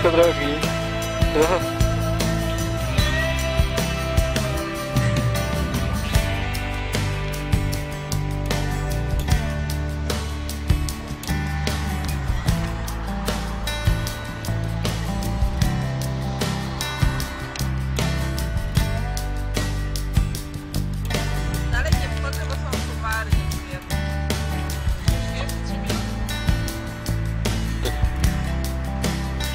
Fica bravinho.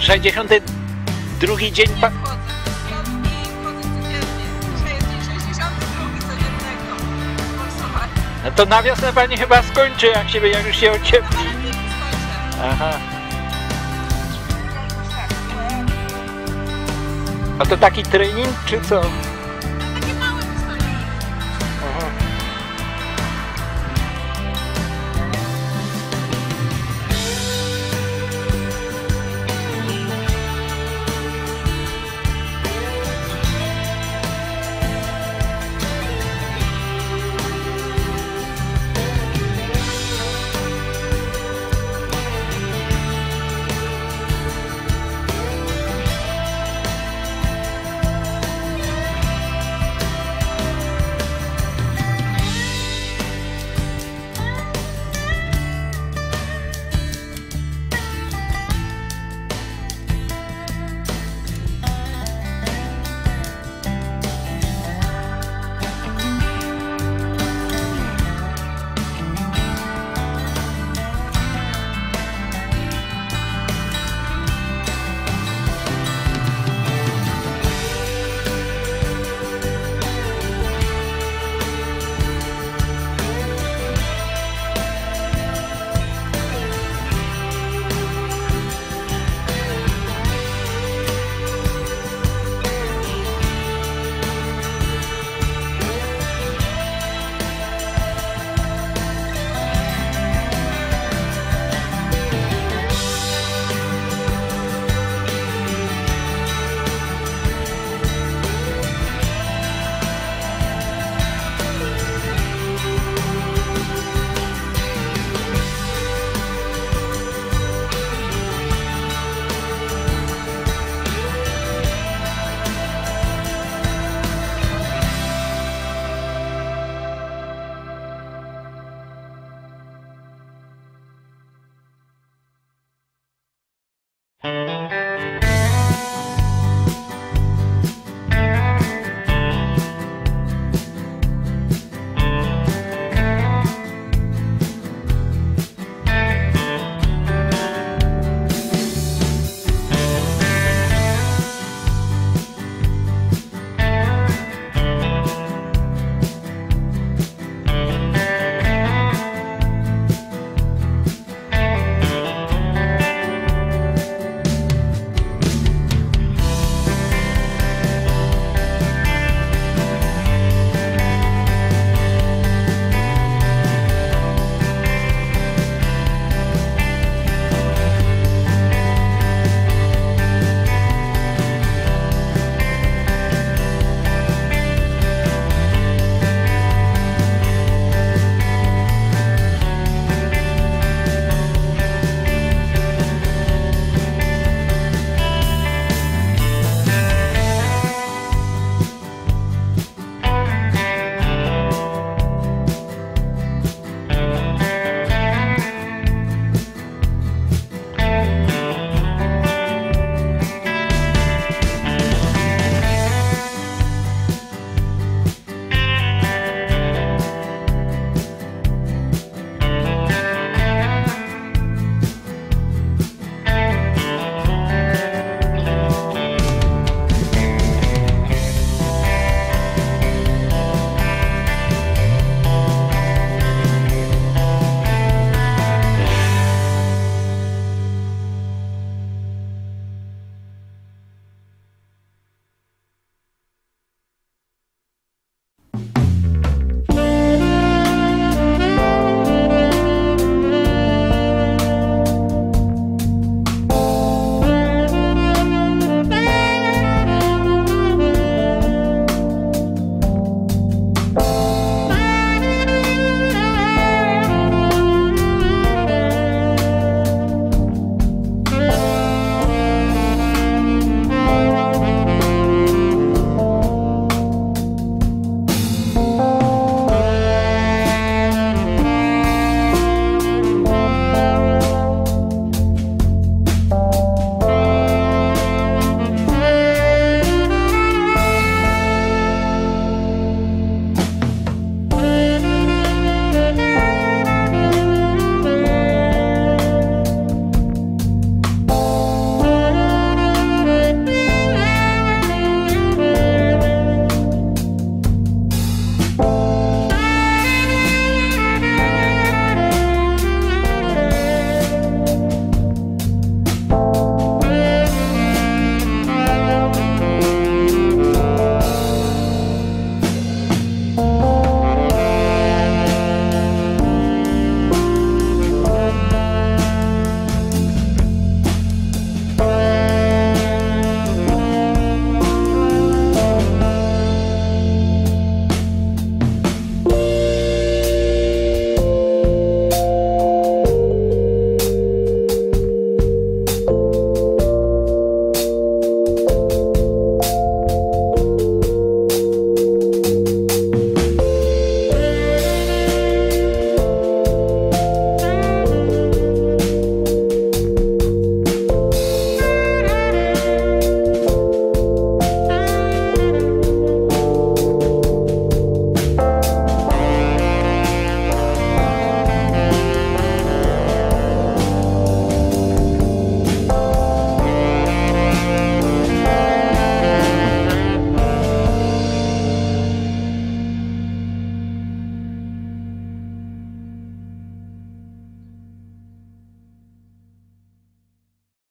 62 dzień pa... wchodzę. Piątki wchodzę codziennie. Dzisiaj jest dzień 62 codziennego. Forsowania. No to na wiosnę pani chyba skończy, jak, się, jak już się ociepli. Nie skończę. Aha. Jakoś tak. A to taki trening, czy co?